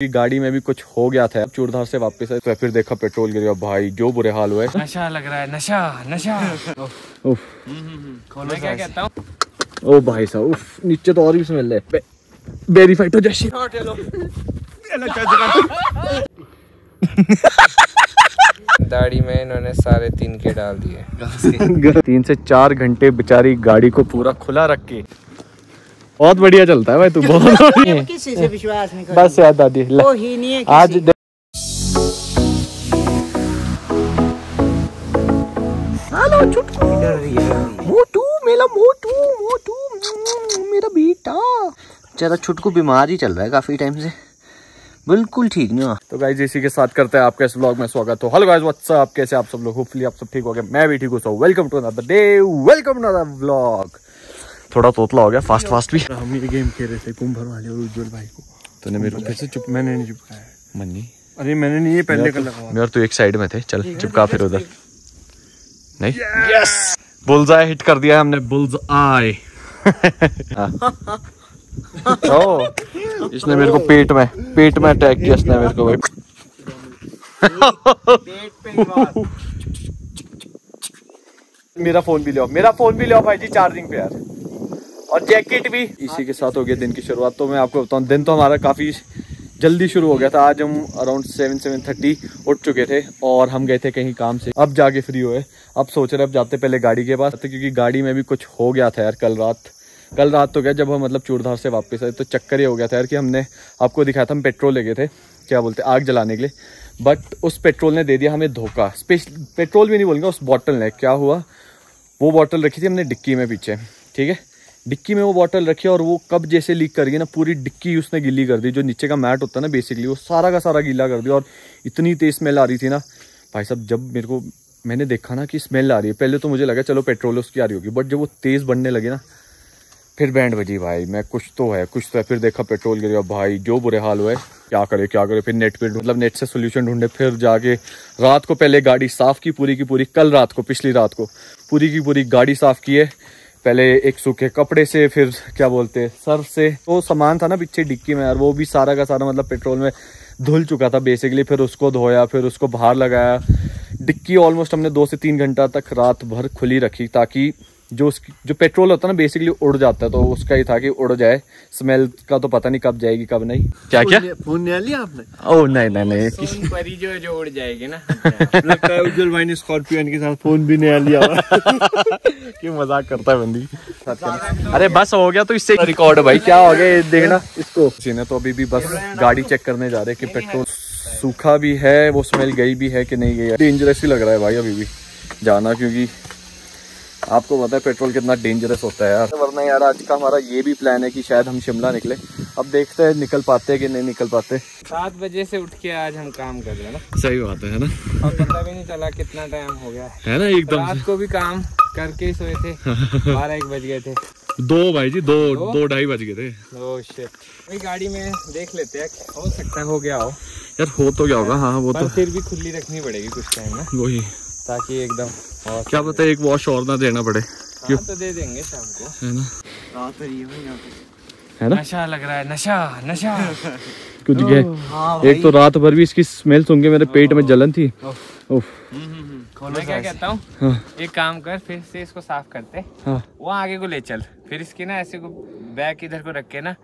कि गाड़ी में भी कुछ हो गया था। चूड़धार से वापस आए तो फिर देखा पेट्रोल गिर गया भाई जो बुरे हाल हुए। नशा लग रहा है नशा नशा। उफ, मैं क्या कहता हूँ? ओ भाई साहब उफ, नीचे तो और भी स्मेल है। वेरीफाइड हो जैसे दाढ़ी में इन्होंने सारे तीन के डाल दिए। तीन से चार घंटे बेचारी गाड़ी को पूरा खुला रख के। बहुत बढ़िया चलता है भाई तू बहुत किसी से विश्वास नहीं बस यार दादी वो ही नहीं है आज मोटू मेरा मोटू मोटू मेरा बेटा। जरा छुटकू बीमार ही चल रहा है काफ़ी टाइम से। बिल्कुल ठीक नहीं हुआ। तो गाइज़ इसी के साथ करते हैं आपके इस व्लॉग में स्वागत। हो हेलो गाइज़ व्हाट्सअप कैसे आप सब लोग? होपफुली आप सब ठीक हो गए। मैं भी ठीक हूँ so welcome to another day welcome to another vlog थोड़ा तोतला हो गया फास्ट फास्ट भी। हम ये गेम खेल रहे थे कुंभर वाले और उज्जवल भाई को। तूने मेरे को फिर से चुप मैंने नहीं चिपकाया। मन्नी। अरे मैंने नहीं ये पहले का लगा यार तू एक साइड में थे चल चिपका फिर उधर। नहीं? यस बुल्स आई हिट कर दिया हमने बुल्स आई ओ इसने मेरे को पेट में पेट में अटैक किया इसने मेरे को भाई। मेरा फ़ोन भी ले मेरा फ़ोन भी ले भाई जी चार्जिंग पे यार। और जैकेट भी। इसी के साथ हो गया दिन की शुरुआत। तो मैं आपको बताऊँ, दिन तो हमारा काफ़ी जल्दी शुरू हो गया था। आज हम अराउंड सेवन सेवन थर्टी उठ चुके थे और हम गए थे कहीं काम से। अब जाके फ्री हुए। अब सोच रहे अब जाते पहले गाड़ी के पास। क्योंकि गाड़ी में भी कुछ हो गया था यार कल रात। कल रात तो गया, जब हम मतलब चूड़धार से वापस आए तो चक्कर ये हो गया था यार कि हमने आपको दिखाया था, हम पेट्रोल ले गए थे, क्या बोलते आग जलाने के लिए। बट उस पेट्रोल ने दे दिया हमें धोखा। स्पेशल पेट्रोल भी नहीं बोलेंगे, उस बॉटल ने। क्या हुआ? वो बॉटल रखी थी हमने डिक्की में पीछे। ठीक है? डिक्की में वो बॉटल रखी और वो कब जैसे लीक कर गई ना, पूरी डिक्की उसने गीली कर दी, जो नीचे का मैट होता है ना बेसिकली वो सारा का सारा गीला कर दिया और इतनी तेज स्मेल आ रही थी ना। भाई साहब, जब मेरे को, मैंने देखा ना कि स्मेल आ रही है। पहले तो मुझे लगा चलो पेट्रोल उसकी आ रही होगी बट जब वो तेज बढ़ने लगी ना, फिर बैंड बजी भाई। मैं कुछ तो है, कुछ तो है। फिर देखा पेट्रोल गिर गया। भाई, जो बुरे हाल हुए, क्या करे क्या करे? फिर नेट पे मतलब नेट से सोल्यूशन ढूंढे, फिर जाके रात को पहले गाड़ी साफ़ की पूरी की पूरी, कल रात को, पिछली रात को, पूरी की पूरी गाड़ी साफ़ की है। पहले एक सूखे कपड़े से, फिर क्या बोलते हैं, सर से। वो सामान था ना पीछे डिक्की में यार, वो भी सारा का सारा मतलब पेट्रोल में धुल चुका था बेसिकली फिर उसको धोया, फिर उसको बाहर लगाया। डिक्की ऑलमोस्ट हमने दो से तीन घंटा तक रात भर खुली रखी ताकि जो उसकी जो पेट्रोल होता है ना बेसिकली उड़ जाता है तो उसका ही था कि उड़ जाए। स्मेल का तो पता नहीं कब जाएगी कब नहीं। क्या क्या? फ़ोन नहीं लिया आपने? ओ नहीं नहीं नहीं। सोन परी जो जो उड़ जाएगी ना। लगता है उज्जवल भाई ने स्कॉर्पियन के साथ फ़ोन भी नहीं लिया क्यों मज़ाक करता है बंदी? अरे बस हो गया तो इससे रिकॉर्ड भाई। क्या हो गया देखना इसको। किसी ने तो अभी भी बस गाड़ी चेक करने जा रहे हैं कि पेट्रोल सूखा भी है वो स्मेल गई भी है कि नहीं गई डेंजरस ही लग रहा है भाई अभी भी जाना क्योंकि आपको पता है पेट्रोल कितना डेंजरस होता है यार। वरना यार आज का हमारा ये भी प्लान है कि शायद हम शिमला निकले। अब देखते हैं निकल पाते हैं कि नहीं निकल पाते। सात बजे से उठ के आज हम काम कर रहे हैं ना। सही बात है ना? और पता भी नहीं चला कितना टाइम हो गया। है है ना एकदम रात को भी काम करके ही सोए थे। बारह एक बज गए थे। दो भाई जी दो दो? ढाई बज गए थे। ओ शिट गाड़ी में देख लेते हैं हो सकता है हो गया हो। यार हो तो क्या होगा हाँ वो तो। फिर भी खुली रखनी पड़ेगी कुछ टाइम ना। वही। ताकि एकदम और क्या पता एक वॉश और ना देना पड़े। हाँ तो दे देंगे शाम को। है ना? रात है भाई यहाँ पे। है ना? नशा लग रहा है नशा नशा। कुछ के एक तो रात भर भी इसकी स्मेल सुन के मेरे पेट में जलन थी। उफ मैं क्या कहता हूँ? हाँ। एक काम कर फिर से इसको साफ़ करते। हाँ। वो आगे को ले चल। फिर इसकी ना ऐसे को बैग इधर को रख के ना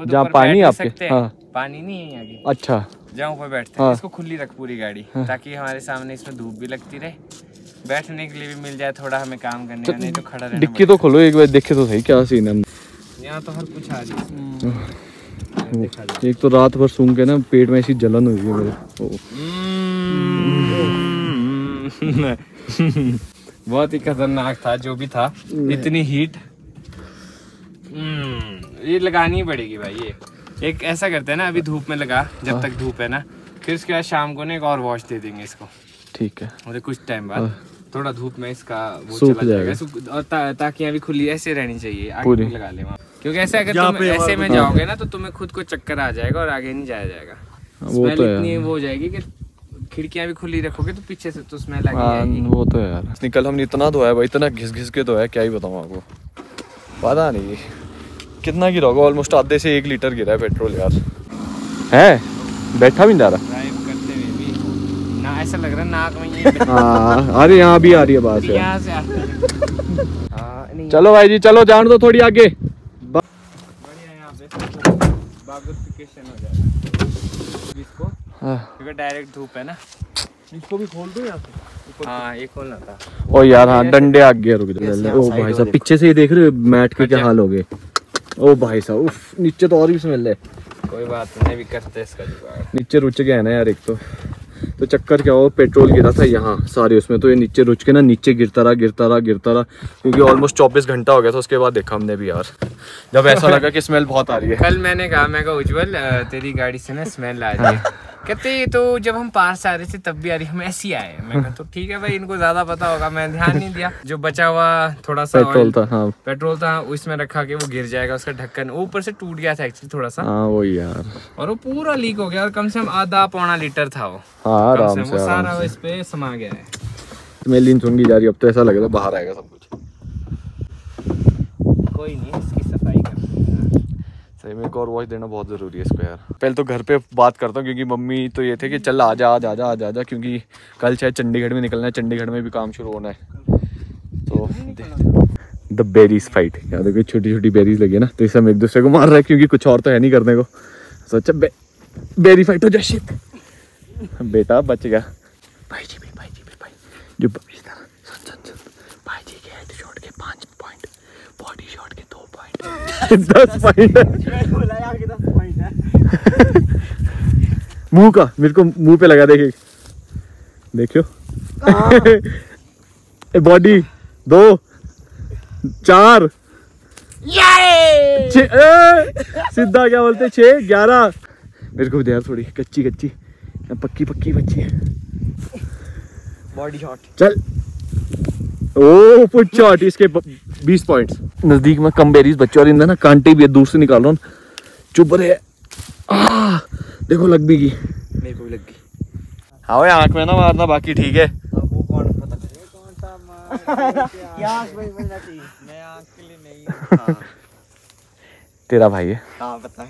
जहाँ पानी आपके? हाँ। पानी नहीं है आगे अच्छा। जहाँ ऊपर बैठते हैं हाँ। इसको खुली रख पूरी गाड़ी ताकि हमारे सामने इसमें धूप भी लगती रहे। बैठने के लिए भी मिल जाए थोड़ा हमें काम करने का नहीं तो खड़ा रहना डिक्की तो खोलो एक बार देखे तो सही क्या सीन है। यहाँ तो हर कुछ आ जाए। एक तो रात भर सूंघ के ना पेट में ऐसी जलन हुई है मेरे। बहुत ही खतरनाक था जो भी था। इतनी हीट ये लगानी पड़ेगी भाई ये। एक ऐसा करते हैं ना अभी धूप में लगा जब तक धूप है ना फिर उसके बाद शाम को ना एक और वॉश दे देंगे इसको। ठीक है। और कुछ टाइम बाद थोड़ा धूप में इसका वो सूख चला जाएगा। जाएगा। और ता, ताकि अभी खुली ऐसे रहनी चाहिए आगे पूरी। लगा ले क्योंकि ऐसे अगर तुम ऐसे में जाओगे ना तो तुम्हें खुद को चक्कर आ जाएगा और आगे नहीं जाया जाएगा। वो स्मेल तो है। इतनी वो हो जाएगी कि खिड़कियाँ भी खुली रखोगे तो पीछे से तो स्मेल आगे हाँ, आएगी। वो तो है यार। निकल हमने इतना धोया भाई इतना घिस घिस के धोया क्या ही बताऊँ आपको। पता नहीं। कितना गिरा होगा? ऑलमोस्ट आधे से एक लीटर गिरा है पेट्रोल यार। है? बैठा भी नहीं जा रहा। करते ना ऐसा लग रहा है नाक में ये हाँ अरे यहाँ भी आ रही है बात। है। चलो भाई जी चलो जान दो थोड़ी आगे। बढ़िया यहाँ पे। बागुफिकेशन हो जाएगा। इसको? क्योंकि डायरेक्ट धूप है ना। इसको भी खोल दो यहाँ से। हाँ ये खोलना था। ओ यार हाँ डंडे आगे रुक ओ भाई साहब। पीछे से ही देख रहे हो मैट के क्या अच्छा। हाल हो गए? ओ भाई साहब उफ नीचे तो और भी स्मेल है। कोई बात नहीं भी करते हैं इसका जुगाड़। नीचे रुच गया है ना यार एक तो। तो चक्कर क्या हो पेट्रोल गिरा था यहाँ सारे उसमें। तो ये नीचे रुच के ना नीचे गिरता रहा गिरता रहा गिरता रहा क्योंकि ऑलमोस्ट चौबीस घंटा हो गया था उसके बाद देखा हमने भी यार। जब ऐसा लगा कि स्मेल बहुत आ रही है। कल मैंने कहा मैं कहा उज्जवल तेरी गाड़ी से ना स्मेल आ रही है। कहते ये तो जब हम पार से आ रहे थे तब भी आ रही हम ऐसी आए मैं कहा तो ठीक है भाई इनको ज़्यादा पता होगा मैं ध्यान नहीं दिया। जो बचा हुआ थोड़ा सा पेट्रोल था हाँ। पेट्रोल था उसमें रखा के वो गिर जाएगा उसका ढक्कन ऊपर से टूट गया था एक्चुअली थोड़ा सा। हाँ वही यार। और वो पूरा लीक हो गया और कम से कम आधा पौना लीटर था वो। हाँ आराम से वो सारा इस पे समा गया है। स्मेल सुन की जा रही अब तो ऐसा लग रहा है बाहर आएगा सब कुछ। कोई नहीं इसकी कर सही में एक और वॉच देना बहुत ज़रूरी है इसको यार। पहले तो घर पे बात करता हूँ क्योंकि मम्मी तो ये थे कि चल आ जा आ जा आज आ जा क्योंकि कल शायद चंडीगढ़ में निकलना है चंडीगढ़ में भी काम शुरू होना है। तो द बेरीज फाइट यार देखो छोटी छोटी बेरीज लगी है ना तो इसे हम एक दूसरे को मार रहे हैं क्योंकि कुछ और तो है नहीं करने को। सोचा बे, बेरी फाइट हो जाए बेटा बच गया। भाई जी भाई जी भाई। जो इस तरह सुन सुन सुन भाई जी के हेड शॉट के पाँच पॉइंट बॉडी शॉट के दो पॉइंट दस पॉइंट मुँह का मेरे को मुँह पे लगा देखे। देखियो। बॉडी दो चार। सीधा क्या बोलते छः ग्यारह। मेरे को भी दे थोड़ी कच्ची कच्ची। पक्की पक्की बच्ची बॉडी शॉट चल। ओ पुट शॉट इसके बीस पॉइंट्स नज़दीक में कम बेरीज बच्चे और इनमें ना कांटे भी है दूर से निकाल रहा हूँ। चुप रहे। आ, देखो लग भी गई। मेरे को भी लग गई। हाँ भाई आँख में ना मारना बाकी ठीक है। अब वो कौन पता करे कौन सा मार क्या आँख में मिलना चाहिए मैं आँख के लिए नहीं हाँ। तेरा भाई है। हाँ पता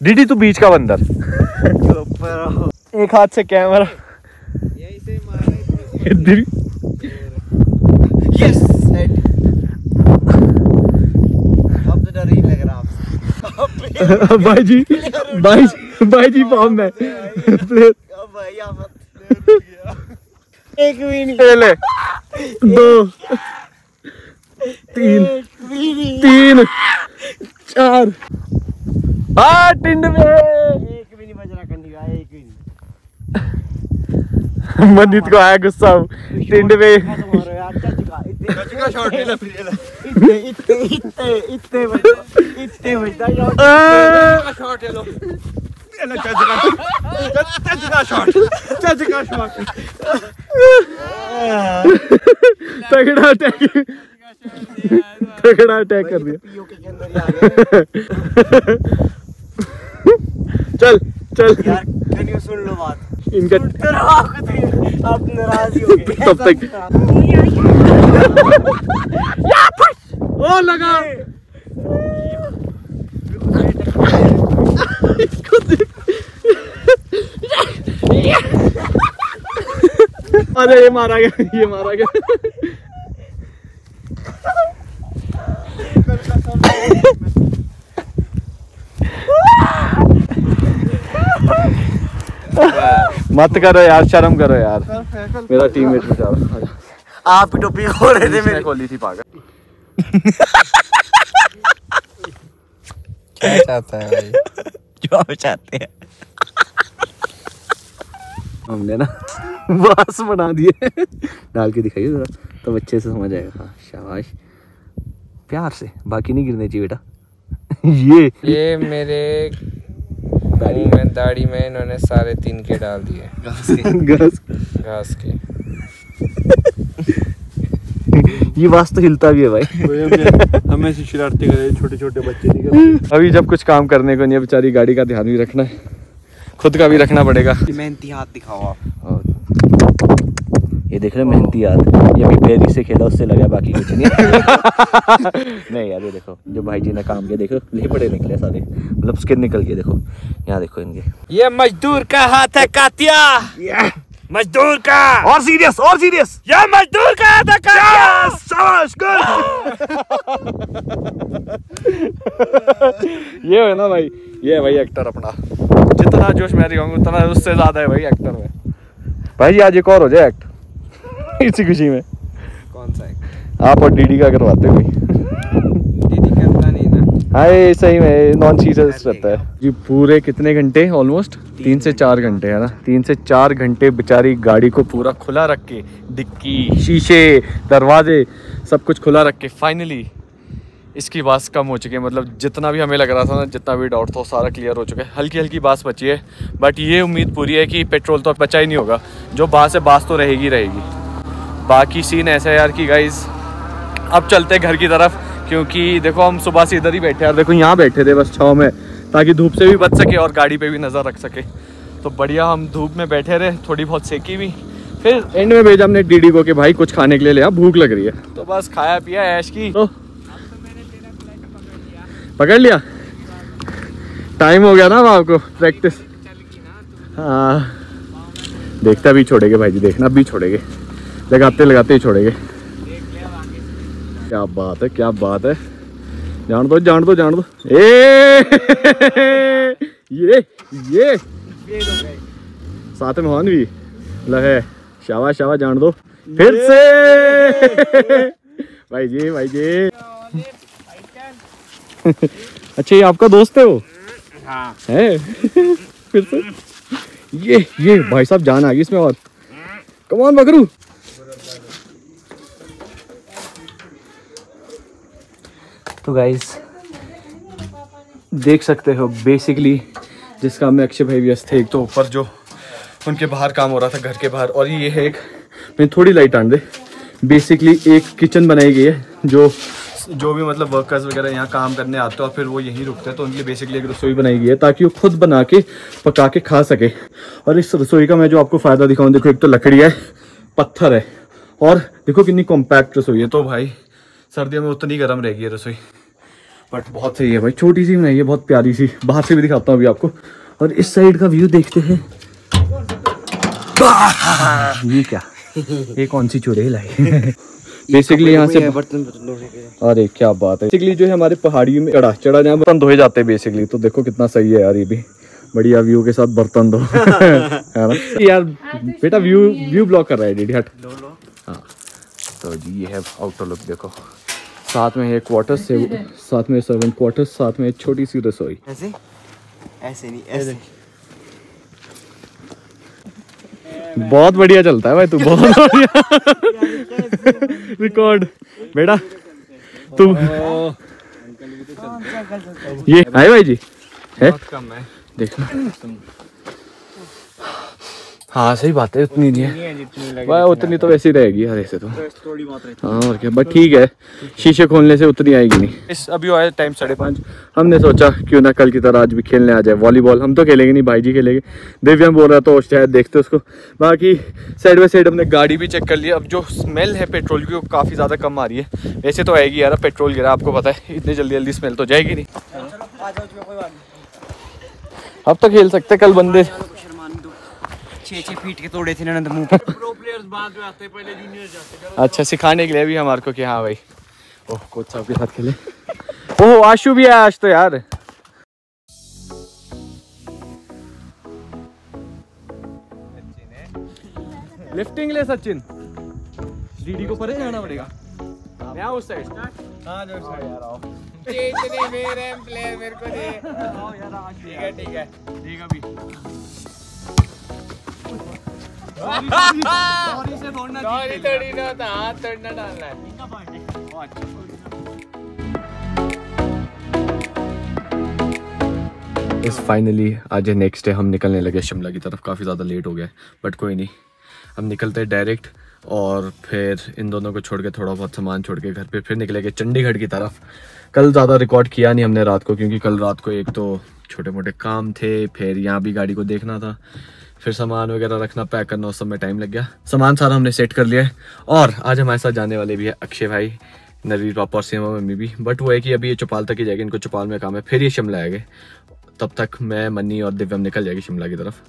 डीडी तू बीच का बंदर। एक हाथ से कैमरा इधर यस हेड अब तो डर ही लग रहा आपसे। भाई जी भाई जी भाई जी फॉर्म में प्लेयर भाई आप एक भी नहीं। पहले दो। तीन। तीन। चार। हाँ टिंड में। बजता शॉट आ, शॉट ले लो तगड़ा अटैक तगड़ा अटैक कर दिया। के चल। चल सुन लो बात? इनका आप नाराज़ हो गए तब तक ओ लगा। अरे ये मारा गया ये मारा गया। मत करो यार शर्म करो यार। मेरा टीममेट बेचारा आप ही टोपी खोल रहे थे मेरे। खोली थी पागल। क्या चाहता है भाई? जो आप चाहते हैं। हमने ना बास बना दिए। डाल के दिखाइए जरा तो अच्छे से समझ आएगा। हाँ शाबाश। प्यार से बाकी नहीं गिरने चाहिए बेटा। ये ये मेरे मुँह में दाढ़ी में इन्होंने सारे तीन के डाल दिए। घास घास के। ये वास्तव तो हिलता भी है भाई। हमें ऐसी शरारती करे छोटे छोटे बच्चे नहीं अभी जब कुछ काम करने को नहीं है बेचारी गाड़ी का ध्यान भी रखना है। खुद का भी रखना पड़ेगा। मेहनती हाथ दिखाओ आप। ये देख रहे मेहनती यार। ये अभी बेरी से खेला उससे लगा बाकी कुछ नहीं। नहीं यार ये देखो जो भाई जी ने काम किया देखो लिपड़े निकले सारे। मतलब स्किन निकल गए देखो। यहाँ देखो इनके। ये मजदूर का हाथ है कातिया। मजदूर का। और सीरियस और सीरियस ये मजदूर का हाथ है कातिया। शाबाश गुड ये है ना भाई ये है भाई एक्टर अपना। जितना जोश मैं दिखाऊँगा उतना उससे ज़्यादा है भाई एक्टर में। भाई जी आज एक और हो जाए एक्ट इसी खुशी में। कौन सा है? आप और डीडी का करवाते कोई? दीदी करता नहीं ना। हाँ ये सही में नॉन सीरियस रहता है। जी पूरे कितने घंटे? ऑलमोस्ट तीन से चार घंटे है ना? तीन से चार घंटे बेचारी गाड़ी को पूरा खुला रख के डिक्की शीशे दरवाजे सब कुछ खुला रख के फाइनली इसकी बास कम हो चुकी है। मतलब जितना भी हमें लग रहा था ना जितना भी डाउट था सारा क्लियर हो चुका है। हल्की हल्की बास बची है बट ये उम्मीद पूरी है कि पेट्रोल तो बचा ही नहीं होगा। जो बास है बास तो रहेगी रहेगी। बाकी सीन ऐसा है यार कि गाइज़ अब चलते घर की तरफ़ क्योंकि देखो हम सुबह से इधर ही बैठे यार देखो यहाँ बैठे थे बस छाव में ताकि धूप से भी बच सके और गाड़ी पे भी नज़र रख सके। तो बढ़िया हम धूप में बैठे रहे थोड़ी बहुत सेकी भी फिर एंड में भेजा हमने डीडी को कि भाई कुछ खाने के लिए लिया भूख लग रही है। तो बस खाया पिया ऐश की। तो पकड़ लिया? टाइम हो गया ना अब आपको प्रैक्टिस हाँ। देखता भी छोड़ेंगे भाई जी देखना भी छोड़ेंगे। लगाते लगाते ही छोड़ेंगे। क्या बात है क्या बात है। जान दो जान दो जान दो। ए ये ये। साथ में मोहन भी। लहे शावा शाबाश जान दो। फिर से। भाई जी भाई जी। अच्छा ये आपका दोस्त है वो? हाँ। है? फिर से। ये ये भाई साहब जान आ गई इसमें और। कमान बकरू। तो गाइज़ देख सकते हो बेसिकली जिस काम में अक्षय भाई व्यस्त थे, एक तो ऊपर जो उनके बाहर काम हो रहा था, घर के बाहर, और ये है एक, मैं थोड़ी लाइट आन दे। बेसिकली एक किचन बनाई गई है, जो जो भी मतलब वर्कर्स वगैरह यहाँ काम करने आते हैं, और फिर वो यहीं रुकते हैं तो उनके लिए बेसिकली एक रसोई बनाई गई है, ताकि वो खुद बना के, पका के खा सके। और इस रसोई का मैं जो आपको फ़ायदा दिखाऊँ, देखो, एक तो लकड़ी है, पत्थर है, और देखो कितनी कॉम्पैक्ट रसोई है। तो भाई सर्दियों में उतनी गर्म रहेगी ये रसोई। बट बहुत सही है भाई छोटी सी बनाई है बहुत प्यारी सी। बाहर से भी दिखाता हूँ अभी आपको। और इस साइड का व्यू देखते हैं। ये क्या? ये कौन सी चुड़ैल है? बेसिकली यहाँ से अरे क्या बात है। बेसिकली जो है हमारे पहाड़ियों में चढ़ा चढ़ा जहाँ बर्तन धोए जाते हैं बेसिकली तो देखो कितना सही है यार ये भी। बढ़िया व्यू के साथ बर्तन दो है ना? यार बेटा व्यू व्यू ब्लॉक कर रहा है डीडी हट हाँ। तो जी ये है आउटर लुक देखो। साथ में है क्वार्टर्स से साथ में सर्वेंट क्वार्टर्स साथ में एक छोटी सी रसोई। ऐसे? ऐसे नहीं ऐसे। बहुत बढ़िया चलता है भाई तू बहुत बढ़िया। रिकॉर्ड बेटा तुम ये आए भाई जी है? कम है सही बात है उतनी नहीं है। जितनी भाई उतनी तो वैसी रहेगी हर से तो। थोड़ी मात्रा हाँ। और क्या बट ठीक है शीशे खोलने से उतनी आएगी नहीं। इस अभी आया टाइम साढ़े पाँच। हमने सोचा क्यों ना कल की तरह आज भी खेलने आ जाए वॉलीबॉल। हम तो खेलेंगे नहीं भाई जी खेलेंगे। दिव्यांग बोल रहा तो शायद देखते उसको। बाकी साइड बाई साइड हमने गाड़ी भी चेक कर लिया अब जो स्मेल है पेट्रोल की वो काफ़ी ज़्यादा कम आ रही है। वैसे तो आएगी यार पेट्रोल गिरा आपको पता है इतनी जल्दी जल्दी स्मेल तो जाएगी नहीं। अब तो खेल सकते कल बंदे। छह छह फीट के तोड़े थे नंद मुँह पे। अच्छा सिखाने के लिए भी हमारे को कि हाँ भाई। ओह कोच साहब के साथ खेले। ओह आशु भी है आज तो यार। लिफ्टिंग ले सचिन। दीदी को परे जाना पड़ेगा। मैं उस साइड हाँ जो साइड यार आओ। इतने मेरे प्लेयर मेरे को दे। ठीक है ठीक है। ठीक है अभी। सॉरी थोड़ी ना होता हाथ तोड़ना डालना है। इस फाइनली आज नेक्स्ट डे हम निकलने लगे शिमला की तरफ़। काफ़ी ज़्यादा लेट हो गया बट कोई नहीं। हम निकलते डायरेक्ट और फिर इन दोनों को छोड़ के थोड़ा बहुत सामान छोड़ के घर पे फिर निकले गए चंडीगढ़ की तरफ़। कल ज़्यादा रिकॉर्ड किया नहीं हमने रात को क्योंकि कल रात को एक तो छोटे मोटे काम थे फिर यहाँ भी गाड़ी को देखना था। फिर सामान वगैरह रखना पैक करना उस सब में टाइम लग गया। सामान सारा हमने सेट कर लिया है। और आज हमारे साथ जाने वाले भी है अक्षय भाई नरवीर पापा और सीमा मम्मी भी। बट वो है कि अभी ये चौपाल तक ही जाएगी इनको चौपाल में काम है फिर ये शिमला आएँगे। तब तक मैं मनी और दिव्यम निकल जाएगी शिमला की तरफ़।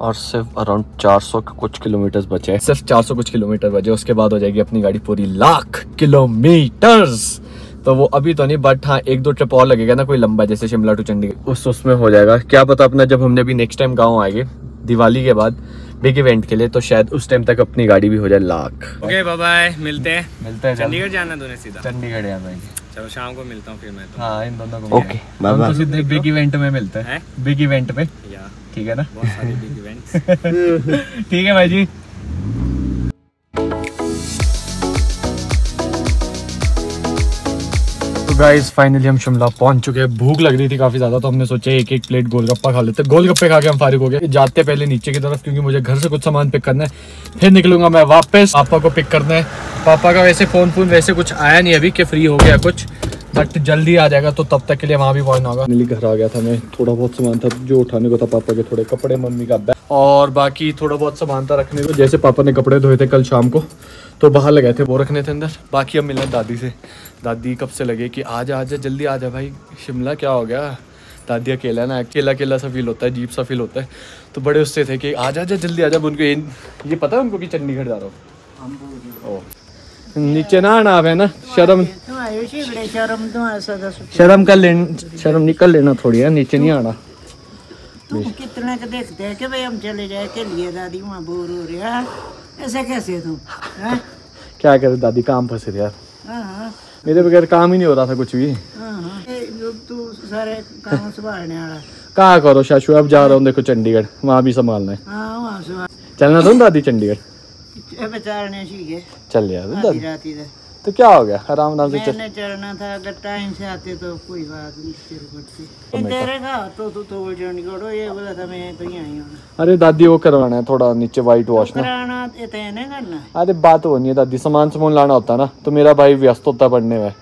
और सिर्फ़ अराउंड 400 के कुछ किलोमीटर बचे हैं। सिर्फ़ 400 कुछ किलोमीटर बचे उसके बाद हो जाएगी अपनी गाड़ी पूरी लाख किलोमीटर्स तो वो अभी तो नहीं बट हाँ एक दो ट्रिप और लगेगा ना कोई लंबा जैसे शिमला टू चंडीगढ़। उस उसमें हो जाएगा। क्या पता अपना जब हमने अभी नेक्स्ट टाइम गाँव आएँगे दिवाली के बाद बिग इवेंट के लिए तो शायद उस टाइम तक अपनी गाड़ी भी हो जाए लाख। ओके बाय बाय मिलते हैं। मिलते हैं चंडीगढ़ जाना तूने सीधा। चंडीगढ़ जाना है चलो शाम को मिलता हूँ फिर मैं तो। हाँ इन दोनों को ओके बाय बाय सीधे बिग इवेंट में मिलते हैं। हैं? बिग इवेंट में या ठीक है ना? बहुत सारे बिग इवेंट्स। ठीक है भाई जी। गाइस फाइनली हम शिमला पहुँच चुके हैं। भूख लग रही थी काफ़ी ज़्यादा तो हमने सोचा एक एक प्लेट गोलगप्पा खा लेते। गोलगप्पे खा के हम फारिग हो गए। जाते पहले नीचे की तरफ़, क्योंकि मुझे घर से कुछ सामान पिक करना है। फिर निकलूँगा मैं वापस। पापा को पिक करना है। पापा का वैसे फ़ोन फ़ोन वैसे कुछ आया नहीं अभी कि फ्री हो गया कुछ। बट जल्दी आ जाएगा तो तब तक के लिए वहाँ भी पहुँचना होगा। मिली घर आ गया था मैं। थोड़ा बहुत सामान था जो उठाने को था पापा के, थोड़े कपड़े, मम्मी का बैग और बाकी थोड़ा बहुत सामान था रखने को जैसे पापा ने कपड़े धोए थे कल शाम को तो बाहर लगाए थे वो रखने थे अंदर। बाकी अब मिलना दादी से। दादी कब से लगे कि आ जा आ जा जल्दी आ जा भाई। शिमला क्या हो गया? दादी अकेला है ना अकेला अकेला सा फील होता है जीप सा फील होता है। तो बड़े उससे थे कि आ जा जा जल्दी आ जा उनको ये ये पता है उनको कि चंडीगढ़ जा रहा हूँ? नीचे ना आना है ना? शर्म। शर्म कर लेना शर्म निकल लेना थोड़ी है नीचे नहीं आना। तुम कितना का देखते हैं कि भाई हम चले जाए के लिए दादी वहाँ बोर हो रही है ऐसे कैसे तुम हैं? क्या करे दादी काम फंसे यार। हाँ मेरे बगैर काम ही नहीं हो रहा था कुछ भी। तू सारे काम संभालने वाला कहा करो शाशु अब जा रहा हूँ देखो चंडीगढ़ वहाँ भी संभालना है। चलना तो दादी चंडीगढ़? चल यार दादी। तो क्या हो गया? आराम आराम से मैंने चढ़ना था अगर टाइम से आते तो कोई बात नहीं चल पड़ती ये तेरे का तो तू तो चंडीगढ़ ये बोला था मैं कहीं आई हूँ। अरे दादी वो करवाना है थोड़ा नीचे वाइट वॉश ना। कराना इतने नहीं करना। अरे बात वो नहीं है दादी सामान सामान लाना होता है ना तो मेरा भाई व्यस्त होता पढ़ने में।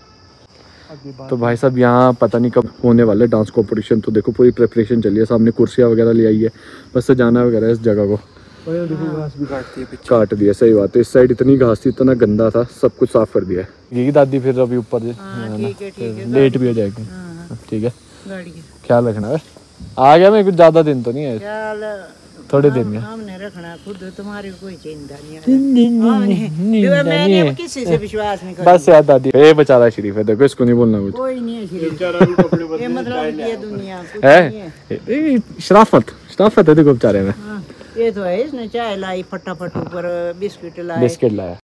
तो भाई साहब यहाँ पता नहीं कब होने वाला है डांस कॉम्पिटिशन तो देखो पूरी प्रिपरेशन चली है सामने कुर्सियाँ वगैरह ले आई है बस से जाना वगैरह इस जगह को। काट दिया सही बात है इस साइड इतनी घास थी इतना गंदा था सब कुछ साफ़ कर दिया है यही दादी फिर अभी ऊपर से हाँ ठीक है ठीक है लेट भी हो जाएगी हाँ ठीक है ख्याल रखना है आ गया मैं कुछ ज़्यादा दिन तो नहीं है थोड़े दिन में हमने रखना खुद तुम्हारी कोई चिंता नहीं है नहीं। मैंने किसी से विश्वास नहीं बस यार दादी ये बेचारा शरीफ है देखो इसको नहीं बोलना कुछ कोई नहीं है शरीफ। ये मतलब ये दुनिया कुछ है है शराफत शराफत है देखो बेचारे में हाँ, ये तो है इसने चाय लाई फटाफट ऊपर बिस्किट लाए। बिस्किट लाया